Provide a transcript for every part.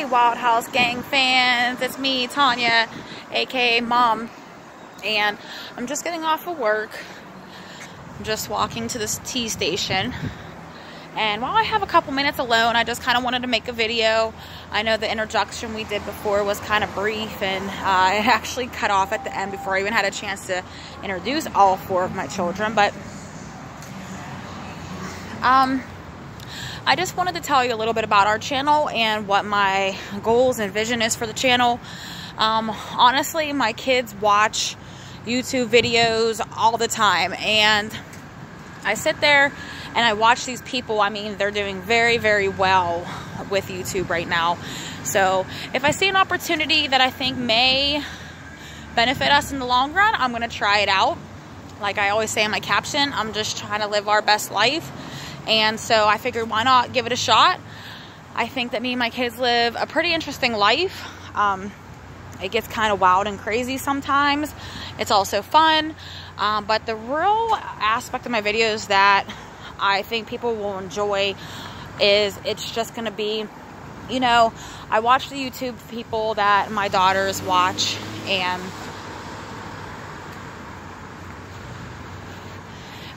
Hey, Wild House Gang fans, it's me, Tanya, aka Mom, and I'm just getting off of work. I'm just walking to this tea station. And while I have a couple minutes alone, I just kind of wanted to make a video. I know the introduction we did before was kind of brief, and uh, it actually cut off at the end before I even had a chance to introduce all four of my children. But um, I just wanted to tell you a little bit about our channel and what my goals and vision is for the channel. Um, honestly, my kids watch YouTube videos all the time and I sit there and I watch these people. I mean, they're doing very, very well with YouTube right now. So if I see an opportunity that I think may benefit us in the long run, I'm going to try it out. Like I always say in my caption, I'm just trying to live our best life and so I figured why not give it a shot. I think that me and my kids live a pretty interesting life. Um, it gets kind of wild and crazy sometimes. It's also fun. Um, but the real aspect of my videos that I think people will enjoy is it's just going to be, you know, I watch the YouTube people that my daughters watch and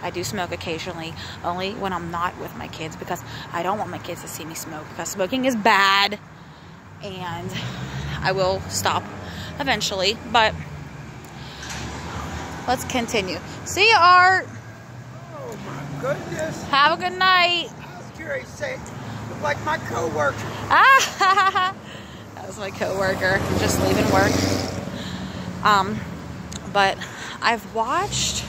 I do smoke occasionally, only when I'm not with my kids because I don't want my kids to see me smoke because smoking is bad and I will stop eventually, but let's continue. See you, Art. Oh my goodness. Have a good night. I was curious, say, look like my coworker. Ah, that was my coworker. Just leaving work. Um, but I've watched